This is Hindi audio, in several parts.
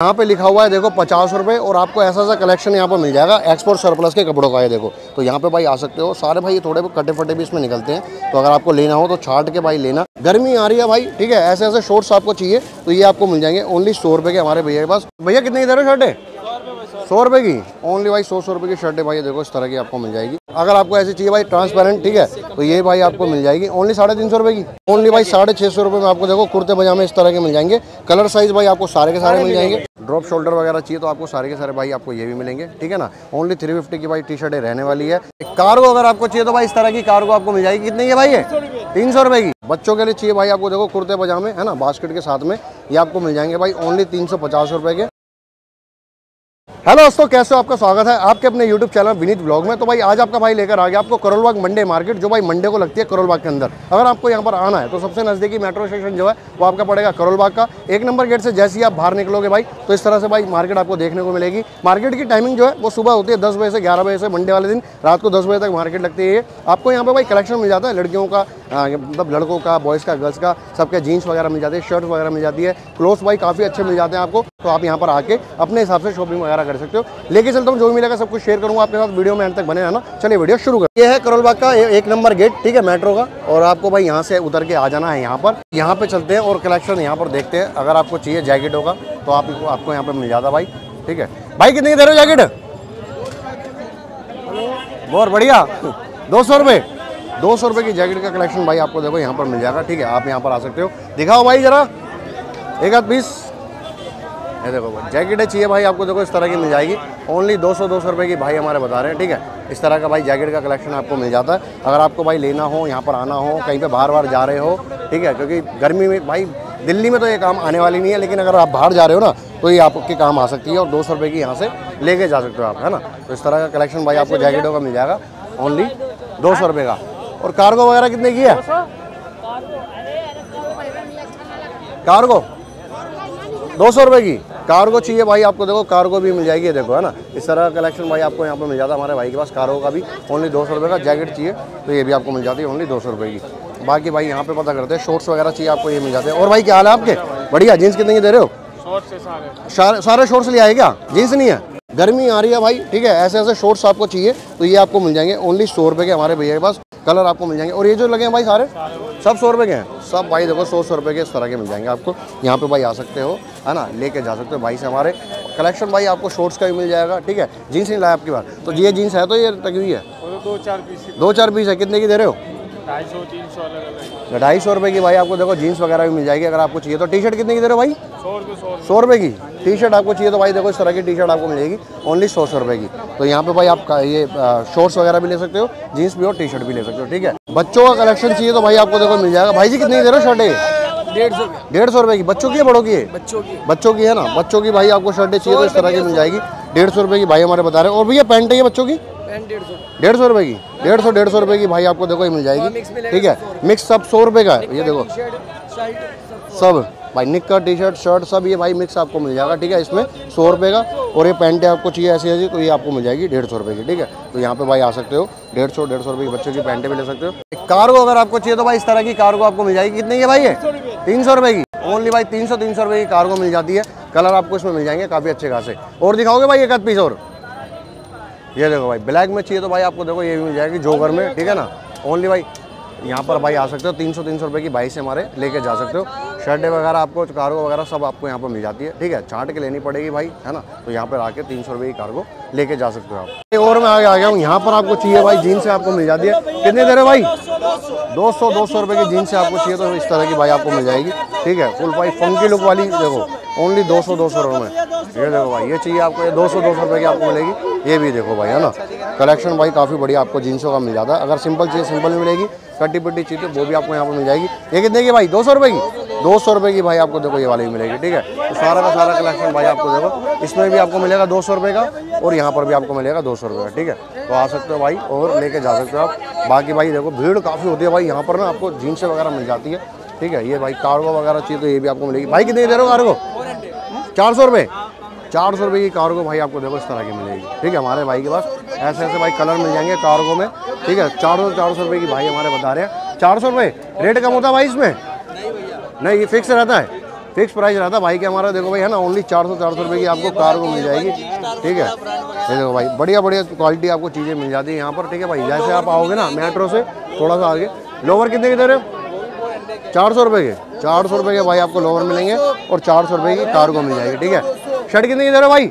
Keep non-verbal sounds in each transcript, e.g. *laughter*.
यहाँ पे लिखा हुआ है, देखो, पचास रुपये और आपको ऐसा ऐसा कलेक्शन यहाँ पर मिल जाएगा एक्सपोर्ट सरप्लस के कपड़ों का है देखो। तो यहाँ पे भाई आ सकते हो। सारे भाई थोड़े बहुत कटे फटे भी इसमें निकलते हैं। तो अगर आपको लेना हो तो छाट के भाई लेना। गर्मी आ रही है भाई, ठीक है? ऐसे ऐसे शॉर्ट्स आपको चाहिए तो ये आपको मिल जाएँगे। ओनली सौ के हमारे भैया के पास। भैया, कितने की दे रहे हो शर्टें सौ रुपए की? ओनली भाई सौ सौ रुपए की शर्ट है भाई देखो इस तरह की आपको मिल जाएगी। अगर आपको ऐसी चाहिए भाई ट्रांसपेरेंट ठीक है तो ये भाई आपको मिल जाएगी। ओनली साढ़े तीन सौ रुपए की। ओनली भाई साढ़े छः सौ रुपए में आपको देखो कुर्ते पजामे इस तरह के मिल जाएँगे। कलर साइज़ भाई आपको सारे के सारे मिल जाएँगे। ड्रॉप शोल्डर वगैरह चाहिए तो आपको सारे के सारे भाई आपको ये भी मिलेंगे ठीक है ना? ओनली थ्री फिफ्टी की भाई टी शर्टें रहने वाली है। कार्गो अगर आपको चाहिए तो भाई इस तरह की कार्गो आपको मिल जाएगी। कितनी है भाई ये? तीन सौ रुपए। की। बच्चों के लिए चाहिए भाई आपको देखो कुर्ते पजामे है ना बास्केट के साथ में ये आपको मिल जाएँगे भाई। ओनली तीन सौ पचास रुपए के। हेलो दोस्तों, कैसे हो? आपका स्वागत है आपके अपने यूट्यूब चैनल विनीत ब्लॉग में। तो भाई, आज आपका भाई लेकर आ गया आपको करोलबाग मंडे मार्केट जो भाई मंडे को लगती है करोलबाग के अंदर। अगर आपको यहाँ पर आना है तो सबसे नज़दीकी मेट्रो स्टेशन जो है, वो आपका पड़ेगा करोलबाग का। एक नंबर गेट से जैसे ही आप बाहर निकलोगे भाई तो इस तरह से भाई मार्केट आपको देखने को मिलेगी। मार्केट की टाइमिंग जो है, वो सुबह होती है दस बजे से ग्यारह बजे से मंडे वाले दिन। रात को दस बजे तक मार्केट लगती है आपको यहाँ पर भाई कलेक्शन मिल जाता है। लड़कियों का मतलब लड़कों का बॉयज़ का गर्ल्स का, सबके जीन्स वगैरह मिल जाती है शर्ट वगैरह मिल जाती है। क्लोथ्स भाई काफ़ी अच्छे मिल जाते हैं आपको। तो आप यहाँ पर आके अपने हिसाब से शॉपिंग वगैरह कर सकते हो। लेके चलता हूँ, जो भी मिलेगा सब कुछ शेयर करूँगा आपके साथ वीडियो में अंत तक बने रहना। चलिए वीडियो शुरू कर ये है करोलबाग का एक नंबर गेट ठीक है मेट्रो का। और आपको भाई यहाँ से उतर के आ जाना है यहाँ पर। यहाँ पे चलते हैं और कलेक्शन यहाँ पर देखते हैं। अगर आपको चाहिए जैकेटों का तो आप आपको यहाँ पर मिल जाता भाई, ठीक है। भाई, कितने की दे रहे हो जैकेट बहुत बढ़िया। दो सौ रुपये दो सौ रुपये की जैकेट का कलेक्शन भाई आपको देखो, यहाँ पर मिल जाएगा, ठीक है। आप यहाँ पर आ सकते हो। दिखाओ भाई जरा। एक आध पीस ये देखो भाई जैकेटें चाहिए भाई आपको देखो इस तरह की मिल जाएगी। ओनली दो सौ दो सौ रुपये की भाई हमारे बता रहे हैं ठीक है? इस तरह का भाई जैकेट का कलेक्शन आपको मिल जाता है। अगर आपको भाई लेना हो यहाँ पर आना हो कहीं पे बाहर बाहर जा रहे हो ठीक है? क्योंकि गर्मी में भाई दिल्ली में तो ये काम आने वाली नहीं है लेकिन अगर आप बाहर जा रहे हो ना तो ये आपके काम आ सकती है और दो सौ रुपये की यहाँ से लेके जा सकते हो आप है ना? तो इस तरह का कलेक्शन भाई आपको जैकेटों का मिल जाएगा। ओनली दो सौ रुपये का। और कार्गो वगैरह कितने की है? कार्गो दो सौ रुपये की। कार्गो चाहिए भाई आपको देखो कार्गो भी मिल जाएगी देखो है ना? इस तरह का कलेक्शन भाई आपको यहाँ पर मिल जाता है हमारे भाई के पास। कार्गो का भी ओनली दो सौ रुपये का जैकेट चाहिए तो ये भी आपको मिल जाती है ओनली दो सौ रुपये की। बाकी भाई यहाँ पे पता करते हैं शॉर्ट्स वगैरह चाहिए आपको ये मिल जाते हैं। और भाई क्या हाल है आपके? बढ़िया जीन्स कितने की दे रहे हो? सारे। सारे शॉर्ट्स ले आए क्या? जीन्स नहीं है? गर्मी आ रही है भाई ठीक है ऐसे ऐसे शॉर्ट्स आपको चाहिए तो ये आपको मिल जाएँगे ओनली सौ रुपये के हमारे भैया के पास। कलर आपको मिल जाएँगे। और ये जो लगे हैं भाई सारे सब सौ रुपये के हैं। सब भाई देखो सौ सौ रुपये के इस तरह के मिल जाएँगे आपको। यहाँ पे भाई आ सकते हो है ना? लेके जा सकते हो भाई से हमारे। कलेक्शन भाई आपको शॉर्ट्स का भी मिल जाएगा ठीक है? जीन्स नहीं लाया आपकी बात तो ये जीन्स है तो ये टकी हुई है? दो चार पीस दो चार पीस है। कितने की दे रहे हो? ढाई सौ तीन सौ अलग अलग ढाई सौ रुपये की भाई आपको देखो जीन्स वगैरह भी मिल जाएगी अगर आपको चाहिए। तो टी शर्ट कितने की दे रहे हो भाई? सौ रुपये सौ सौ रुपये की? टी शर्ट आपको चाहिए तो भाई देखो इस तरह की टी शर्ट आपको मिलेगी ओनली सौ सौ रुपये की। तो यहाँ पे भाई आप ये शॉर्ट्स वगैरह भी ले सकते हो जीन्स भी और टी शर्ट भी ले सकते हो ठीक है? बच्चों का कलेक्शन चाहिए तो भाई आपको देखो मिल जाएगा। भाई जी कितने दे रहे हो शर्टें डेढ़ सौ डेढ़ सौ रुपये की। बच्चों की है बड़ों की है बच्चों की। बच्चों की है ना? बच्चों की भाई आपको शर्टें चाहिए तो इस तरह की मिल जाएगी। डेढ़ सौ रुपये की भाई हमारे बता रहे हैं। और भैया पैंट है बच्चों की? डेढ़ सौ। रुपए की। डेढ़ सौ डेढ़ सौ रुपए की भाई आपको देखो ये मिल जाएगी। ठीक है? मिक्स सब सौ रुपए का है। ये देखो। सब। भाई निक्कर टी शर्ट शर्ट सब ये भाई मिक्स आपको मिल जाएगा, ठीक है? इसमें सौ रुपये का, और ये पैंट आपको चाहिए ऐसी ऐसी तो ये आपको मिल जाएगी डेढ़ सौ रुपये की, ठीक है? तो यहाँ पे भाई आ सकते हो, डेढ़ सौ डेढ़ सौ रुपये की बच्चों की पैंटें भी ले सकते हो। कार्गो अगर आपको चाहिए तो भाई इस तरह की कार्गो आपको मिल जाएगी। कितनी है भाई ये? तीन सौ रुपये की। ओनली भाई तीन सौ तीन सौ रुपये की कार्गो मिल जाती है। कलर आपको इसमें मिल जाएँगे काफ़ी अच्छे खासे। और दिखाओगे भाई एक पीस और? ये देखो भाई ब्लैक में चाहिए तो भाई आपको देखो ये भी मिल जाएगी जोगर में, ठीक है ना? ओनली भाई यहाँ पर भाई आ सकते हो, तीन सौ तीन सौ रुपये की भाई से हमारे लेके जा सकते हो। शर्टें वगैरह आपको कार्गो वगैरह सब आपको यहाँ पर मिल जाती है। ठीक है, चाट के लेनी पड़ेगी भाई, है ना? तो यहाँ पर आके तीन सौ रुपये की कार्गो लेके जा सकते हो आप। और मैं आगे आ गया हूँ, यहाँ पर आपको चाहिए भाई, जीन्स आपको मिल जाती है। कितने दे रहे भाई? दो सौ। दो सौ रुपये की जीन्स से आपको चाहिए तो इस तरह की भाई आपको मिल जाएगी। ठीक है फुल भाई फंकी लुक वाली देखो ओनली दो सौ दो सौ रुपये में। ये देखो भाई ये चाहिए आपको ये दो सौ दो सौ रुपये की आपको मिलेगी। ये भी देखो भाई है ना? कलेक्शन भाई काफ़ी बढ़िया आपको जीन्सों का मिल जाता है। अगर सिंपल चाहिए सिंपल भी मिलेगी। कट्टी पट्टी चाहिए वो भी आपको यहाँ पर मिल जाएगी। ये कितने की भाई? दो सौ रुपये की? दो सौ रुपये की भाई आपको देखो ये वाली भी मिलेगी ठीक है? तो सारा का सारा कलेक्शन भाई आपको देखो। इसमें भी आपको मिलेगा दो सौ रुपये का और यहाँ पर भी आपको मिलेगा दो सौ रुपये का ठीक है? तो आ सकते हो भाई और लेके जा सकते हो आप। बाकी भाई देखो, भीड़ काफ़ी होती है भाई, यहाँ पर ना आपको जीन्स वगैरह मिल जाती है। ठीक है, ये भाई कार्गो वगैरह चाहिए तो ये भी आपको मिलेगी। भाई कितने दे रहे हो कार्गो चार सौ रुपये चार सौ रुपये की कार्गो भाई आपको देखो इस तरह की मिलेगी। ठीक है, हमारे भाई के पास ऐसे ऐसे भाई कलर मिल जाएँगे कार्गो में। ठीक है, चार सौ चार सौ रुपये की भाई हमारे बता रहे हैं। चार सौ रुपये रेट कम होता है भाई इसमें? नहीं, ये फिक्स रहता है। फिक्स प्राइस रहता है। भाई के हमारा देखो भाई है ना ओनली चार सौ चार सौ रुपये की आपको कार को मिल जाएगी। ठीक है ये देखो भाई, बढ़िया बढ़िया क्वालिटी आपको चीज़ें मिल जाती है यहाँ पर। ठीक है भाई, जैसे आप आओगे ना मेट्रो से, थोड़ा सा आगे। लोवर कितने के दे रहे हो? चार सौ रुपये के, चार सौ रुपये के भाई आपको लोवर मिलेंगे और चार सौ रुपये की कार को मिल जाएगी, ठीक है। शर्ट कितने की दे रहे हो भाई?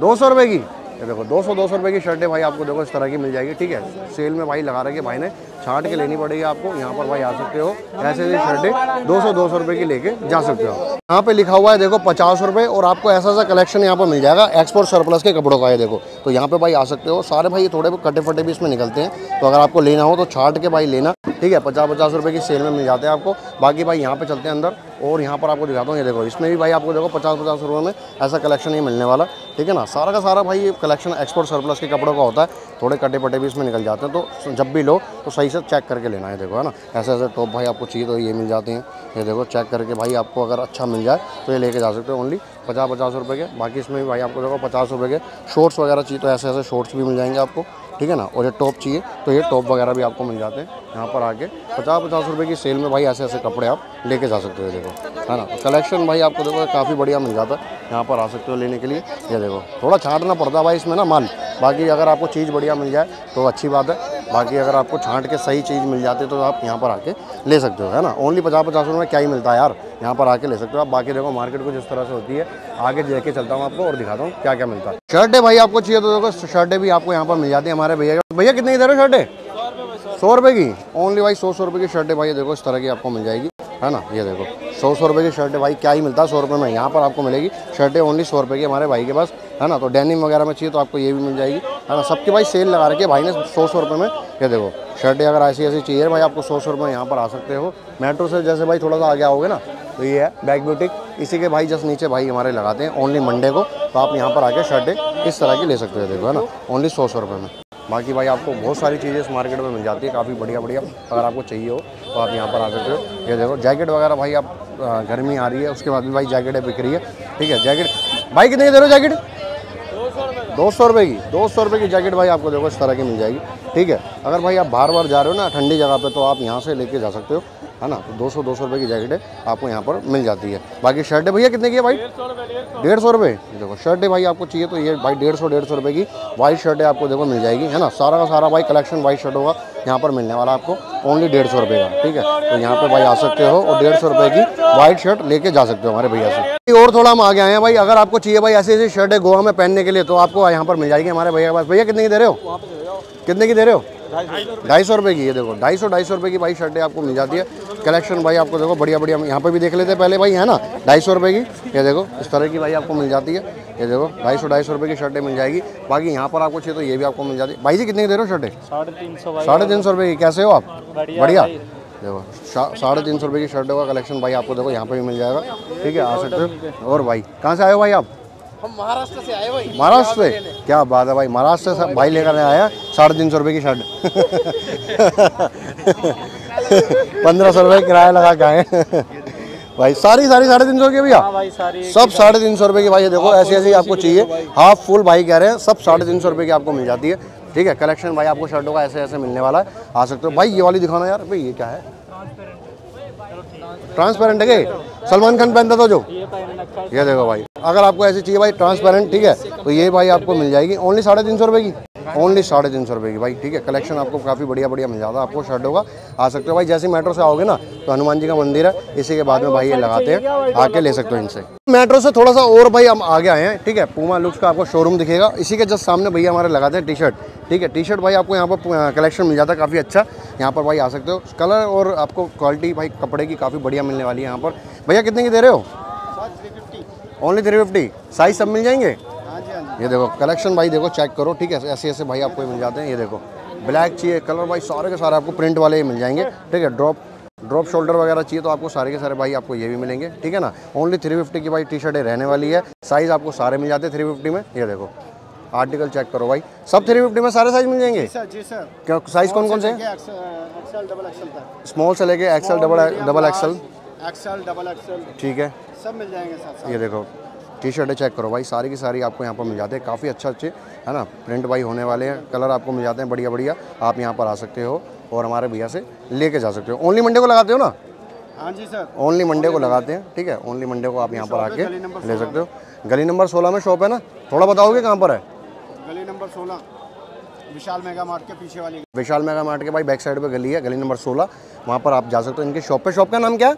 दो सौ रुपये की। ये देखो, दो सौ दो सौ रुपये की शर्टें भाई, आपको देखो इस तरह की मिल जाएगी, ठीक है? सेल में भाई लगा रखे भाई ने छाट के लेनी पड़ेगी आपको, यहाँ पर भाई आ सकते हो। ऐसे ऐसी शर्टें दो सौ दो सौ रुपये की लेके जा सकते हो। यहाँ पे लिखा हुआ है, देखो, पचास रुपये और आपको ऐसा ऐसा कलेक्शन यहाँ पर मिल जाएगा एक्सपोर्ट सरप्लस के कपड़ों का है, देखो। तो यहाँ पे भाई आ सकते हो। सारे भाई थोड़े कटे फटे भी इसमें निकलते हैं तो अगर आपको लेना हो तो छाट के भाई लेना। ठीक है, पचास पचास रुपये की सेल में मिल जाते हैं आपको। बाकी भाई यहाँ पे चलते हैं अंदर और यहाँ पर आपको दिखाता हूँ, ये देखो, इसमें भी भाई आपको देखो, पचास पचास रुपये में ऐसा कलेक्शन ही मिलने वाला, ठीक है ना? सारा का सारा भाई ये कलेक्शन एक्सपोर्ट सरप्लस के कपड़ों का होता है, थोड़े कटे पटे भी इसमें निकल जाते हैं तो जब भी लो तो सही से चेक करके लेना है देखो, है ना? ऐसे ऐसे टॉप भाई आपको चाहिए तो ये मिल जाते हैं, ये देखो चेक करके भाई आपको अगर अच्छा मिल जाए तो ये लेके जा सकते हो ओनली पचास पचास रुपये के। बाकी इसमें भी भाई आपको देखो, पचास रुपये के शॉर्ट्स वगैरह चाहिए तो ऐसे ऐसे शॉर्ट्स भी मिल जाएँगे आपको। ठीक है ना? और ये टॉप चाहिए तो ये टॉप वगैरह भी आपको मिल जाते हैं यहाँ पर आके। पचास पचास रुपये की सेल में भाई ऐसे ऐसे कपड़े आप लेके जा सकते हो देखो। है ना? तो कलेक्शन भाई आपको देखो, काफ़ी बढ़िया मिल जाता है। यहाँ पर आ सकते हो लेने के लिए। ये देखो, थोड़ा छाटना पड़ता है भाई इसमें ना माल बाकी अगर आपको चीज़ बढ़िया मिल जाए तो अच्छी बात है। बाकी अगर आपको छांट के सही चीज़ मिल जाती है तो आप यहाँ पर आके ले सकते हो, है ना? ओनली पचास पचास रुपये में क्या ही मिलता है यार? यहाँ पर आके ले सकते हो। आप बाकी देखो मार्केट को जिस तरह से होती है। आगे लेके चलता हूँ आपको और दिखाता हूँ क्या क्या मिलता है। शर्टें भाई आपको चाहिए तो देखो, शर्टें भी आपको यहाँ पर मिल जाती है हमारे भैया भैया, कितने की दे रहे हो शर्टें? सौ रुपये की। ओनली भाई सौ सौ रुपये की शर्टें भाई देखो, इस तरह की आपको मिल जाएगी, है ना? ये देखो सौ सौ रुपये की शर्टें भाई, क्या ही मिलता है सौ रुपये में? यहाँ पर आपको मिलेगी। शर्टें ओनली सौ रुपये की हमारे भाई के पास। है ना? तो डेनिम वगैरह में चाहिए तो आपको ये भी मिल जाएगी। है ना? सबके भाई सेल लगा रखी भाई ने सौ सौ रुपये में, ये देखो शर्टें अगर ऐसी ऐसी चाहिए भाई आपको सौ सौ रुपये यहाँ पर आ सकते हो। मेट्रो से जैसे भाई थोड़ा सा आगे आओगे ना तो ये है बैक ब्यूटिक इसी के भाई जस्ट नीचे भाई हमारे लगाते हैं ओनली मंडे को। तो आप यहाँ पर आके शर्टें इस तरह की ले सकते हो, देखो, है ना? ओनली सौ सौ रुपये में। बाकी भाई आपको बहुत सारी चीज़ें इस मार्केट में मिल जाती है, काफ़ी बढ़िया बढ़िया अगर आपको चाहिए हो तो आप यहाँ पर आ सकते हो। ये देखो जैकेट वगैरह भाई आप गर्मी आ रही है, उसके बाद भी भाई जैकेटें बिक रही है। ठीक है जैकेट भाई कितने दे रहे हो जैकेट दो सौ रुपये की दो सौ रुपये की जैकेट भाई आपको देखो इस तरह की मिल जाएगी। ठीक है अगर भाई आप बार बार जा रहे हो ना ठंडी जगह पे तो आप यहाँ से लेके जा सकते हो है ना? तो दो सौ दो सौ रुपये की जैकेटें आपको यहाँ पर मिल जाती है। बाकी शर्टें भैया कितने की है भाई? डेढ़ सौ रुपये देखो शर्टें भाई आपको चाहिए तो ये भाई डेढ़ सौ डेढ़ सौ रुपये की वाइट शर्टें आपको देखो मिल जाएगी है ना? सारा का सारा भाई कलेक्शन वाइट शर्ट होगा यहाँ पर मिलने वाला आपको ओनली डेढ़ सौ रुपये का ठीक है? तो यहाँ पर भाई आ सकते हो और डेढ़ सौ रुपये की वाइट शर्ट लेके जा सकते हो हमारे भैया से। और थोड़ा हम आगे आए हैं भाई। अगर आपको चाहिए भाई ऐसी ऐसी शर्ट है गोवा में पहनने के लिए तो आपको यहाँ पर मिल जाएगी हमारे भैया के पास। भैया कितने की दे रहे हो? कितने की दे रहे हो? ढाई सौ रुपये की ये देखो ढाई सौ ढाई सौ रुपये की भाई शर्टें आपको मिल जाती है। कलेक्शन भाई आपको देखो बढ़िया बढ़िया यहाँ पे भी देख लेते हैं पहले भाई है ना? ढाई सौ रुपये की ये देखो इस तरह की भाई आपको मिल जाती है। ये देखो ढाई सौ ढाई सौ रुपये की शर्टें मिल जाएगी। बाकी यहाँ पर आपको चाहिए तो ये भी आपको मिल जाती है। भाई जी कितने की दे रहे हो शर्टें? साढ़े तीन सौ रुपये की कैसे हो आप? बढ़िया देखो साढ़े तीन सौ रुपये की शर्टों का कलेक्शन भाई आपको देखो यहाँ पे भी मिल जाएगा। ठीक है आ सकते हो। और भाई कहाँ से आए हो भाई आप? हम महाराष्ट्र से आए भाई। महाराष्ट्र से? क्या बात है भाई महाराष्ट्र से भाई लेकर आया साढ़े तीन सौ रुपये की शर्ट *laughs* पंद्रह सौ रुपये किराया लगा के आए भाई सारी सारी साढ़े तीन सौ की है भैया? हाँ सब साढ़े तीन सौ रुपये की भाई देखो ऐसी ऐसी आपको चाहिए। हाफ़ फुल भाई कह रहे हैं सब साढ़े तीन सौ रुपये की आपको मिल जाती है। ठीक है कलेक्शन भाई आपको शर्टों का ऐसे ऐसे मिलने वाला है। आ सकते हो। भाई, ये वाली दिखाना यार। भाई, ये क्या है? ट्रांसपेरेंट है? सलमान खान पहनता था जो? ये देखो भाई, अगर आपको ऐसी चाहिए भाई ट्रांसपेरेंट ठीक है तो ये भाई आपको मिल जाएगी। ओनली साढ़े तीन सौ रुपये की। ओनली साढ़े तीन सौ रुपये की। भाई ठीक है कलेक्शन आपको काफ़ी बढ़िया बढ़िया मिल जाता है आपको शर्ट होगा। आ सकते हो। भाई जैसे मेट्रो से आओगे ना तो हनुमान जी का मंदिर है। इसी के बाद में भाई ये लगाते हैं। आके ले सकते हो इनसे। मेट्रो से थोड़ा सा और भाई हम आगे आए हैं ठीक है? पूमा लुक्स का आपको शोरूम दिखेगा। इसी के जस्ट सामने भैया हमारे लगाते हैं टी शर्ट ठीक है? टी शर्ट भाई आपको यहाँ पर कलेक्शन मिल जाता है काफ़ी अच्छा। यहाँ पर भाई आ सकते हो। कलर और आपको क्वालिटी भाई कपड़े की काफ़ी बढ़िया मिलने वाली है यहाँ पर। भैया कितने की दे रहे हो? ओनली थ्री फिफ्टी साइज़ सब मिल जाएँगे? ये देखो कलेक्शन भाई देखो चेक करो ठीक है? ऐसे ऐसे भाई आपको मिल जाते हैं ये देखो। ब्लैक चाहिए कलर भाई सारे के सारे आपको प्रिंट वाले ही मिल जाएँगे ठीक है? ड्रॉप ड्रॉप शोल्डर वगैरह चाहिए तो आपको सारे के सारे भाई आपको ये भी मिलेंगे ठीक है ना? ओनली थ्री फिफ्टी की भाई टी शर्टें रहने वाली है। साइज़ आपको सारे मिल जाते हैं थ्री फिफ्टी में। ये देखो आर्टिकल चेक करो भाई। सब थ्री फिफ्टी में सारे साइज़ मिल जाएँगे? सर जी सर। क्या साइज़ कौन कौन से स्मॉल से लेके XL double double XL XL double XL ठीक है। सब मिल जाएँगे सर ये देखो टी शर्टें चेक करो भाई सारी की सारी आपको यहाँ पर मिल जाते हैं। काफ़ी अच्छा अच्छे है ना प्रिंट भाई होने वाले हैं। कलर आपको मिल जाते हैं बढ़िया बढ़िया। आप यहाँ पर आ सकते हो और हमारे भैया से लेके जा सकते हो। ओनली मंडे को लगाते हो ना? हाँ जी सर ओनली मंडे को लगाते हैं ठीक है? ओनली मंडे को आप यहाँ पर आके ले सकते हो। गली नंबर सोलह में शॉप है ना? थोड़ा बताओगे कहाँ पर है? गली नंबर सोलह। विशाल मेगा मार्ट के पीछे वाली। विशाल मेगा मार्ट के भाई बैक साइड पे गली है गली नंबर सोलह। वहाँ पर आप जा सकते हो इनके शॉप पे शॉप का नाम क्या है?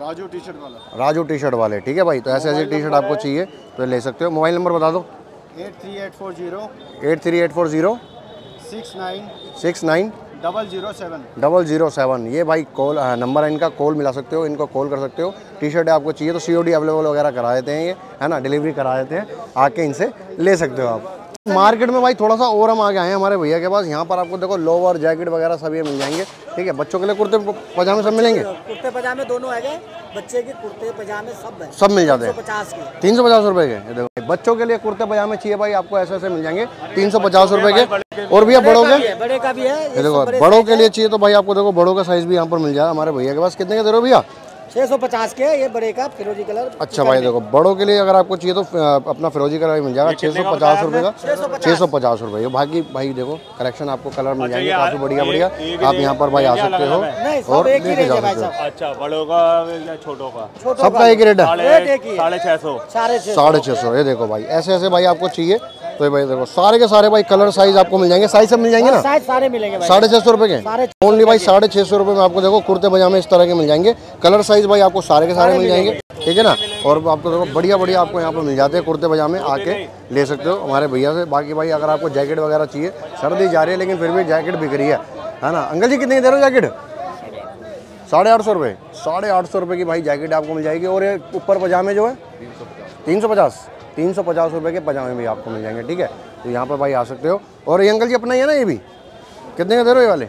राजू टी शर्ट वाला। राजू टी शर्ट वाले ठीक है भाई? तो ऐसे ऐसे टी शर्ट आपको चाहिए तो ले सकते हो। मोबाइल नंबर बता दो। Eight three eight four zero. Eight three eight four zero. Six nine. Six nine. Double zero seven. Double zero seven. ये भाई कॉल नंबर है इनका कॉल मिला सकते हो इनको कॉल कर सकते हो। टी शर्ट आपको चाहिए तो सीओडी अवेलेबल वगैरह करा देते हैं ये है ना? डिलीवरी करा देते हैं आके इनसे ले सकते हो आप। मार्केट में भाई थोड़ा सा और हम आगे आए हैं हमारे भैया के पास। यहाँ पर आपको देखो लोवर जैकेट वगैरह सब ये मिल जाएँगे ठीक है? बच्चों के लिए कुर्ते पजामे सब मिलेंगे? कुर्ते पजामे दोनों है गए। बच्चे के कुर्ते पजामे सब है। सब मिल जाते हैं? पचास के। तीन सौ पचास रुपए के। देखो बच्चों के लिए कुर्ते पजामे चाहिए भाई आपको ऐसे ऐसे मिल जाएँगे। तीन सौ पचास रुपए के। और भैया बड़ों के? बड़े का भी है देखो बड़ों के लिए चाहिए तो भाई आपको देखो बड़ों का साइज़ भी यहाँ पर मिल जाएगा हमारे भैया के पास। कितने के दे रहे हो भैया? छह सौ पचास के ये बड़े का फिरोजी कलर। अच्छा भाई देखो बड़ों के लिए अगर आपको चाहिए तो अपना फिरोजी कलर मिल जाएगा छः सौ पचास रुपये का। छः सौ पचास। रुपये बाकी भाई देखो कलेक्शन आपको कलर मिल जाएँगे काफ़ी बढ़िया बढ़िया। आप यहाँ पर भाई आ सकते हो और एक ही लेके जा सकते हो। अच्छा बड़ों का या छोटों का। सबका एक रेट है? साढ़े छः सौ। साढ़े छह साढ़े छः सौ ये देखो भाई ऐसे ऐसे भाई आपको चाहिए तो भाई देखो सारे के सारे भाई कलर साइज़ आपको मिल जाएँगे। साइज़ सब मिल जाएँगे ना? साइज़ सारे मिलेंगे साढ़े छः सौ रुपये के? ओनली भाई साढ़े छः सौ रुपये में आपको देखो कुर्ते पजामे इस तरह के मिल जाएँगे। कलर साइज़ भाई आपको सारे के सारे मिल जाएँगे ठीक है ना? और आपको देखो बढ़िया बढ़िया आपको यहाँ पर मिल जाते हैं कुर्ते पजामे आके ले सकते हो हमारे भैया से। बाकी भाई अगर आपको जैकेट वगैरह चाहिए सर्दी जा रही है लेकिन फिर भी जैकेट बिक रही है है ना? अंकल जी कितने दे रहे हो जैकेट साढ़े आठ सौ रुपये साढ़े आठ सौ रुपये की भाई जैकेट आपको मिल जाएगी। और ये ऊपर पजामे जो है तीन सौ पचास। तीन सौ पचास रुपये के पजामे भी आपको मिल जाएँगे, ठीक है? तो यहाँ पर भाई आ सकते हो। और ये अंकल जी अपना ही है ना ये भी? कितने का दे रहे हो ये वाले?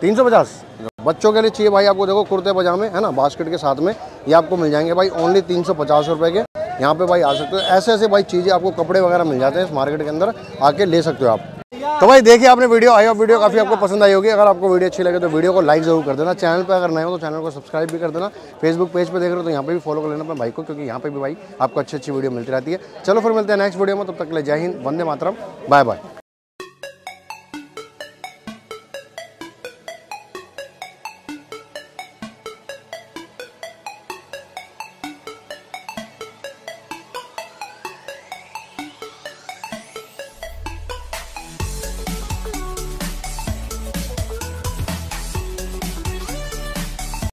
तीन सौ पचास। बच्चों के लिए चाहिए भाई आपको, देखो, कुर्ते, पजामे, है ना, बास्केट के साथ में ये आपको मिल जाएँगे भाई ओनली तीन सौ पचास रुपये के। यहाँ पर भाई आ सकते हो। ऐसे ऐसे भाई चीज़ें आपको कपड़े वगैरह मिल जाते हैं इस मार्केट के अंदर, आके ले सकते हो आप। तो भाई देखिए आपने वीडियो आई और वीडियो काफ़ी आपको पसंद आई होगी। अगर आपको वीडियो अच्छी लगे तो वीडियो को लाइक ज़रूर कर देना। चैनल पर अगर नए हो तो चैनल को सब्सक्राइब भी कर देना। फेसबुक पेज पर देख रहे हो तो यहाँ पर भी फॉलो कर लेना अपने भाई को क्योंकि यहाँ पर भी भाई आपको अच्छी अच्छी वीडियो मिलती रहती है। चलो फिर मिलते हैं नेक्स्ट वीडियो में। तब तक ले जय हिंद वंदे मातरम। Bye bye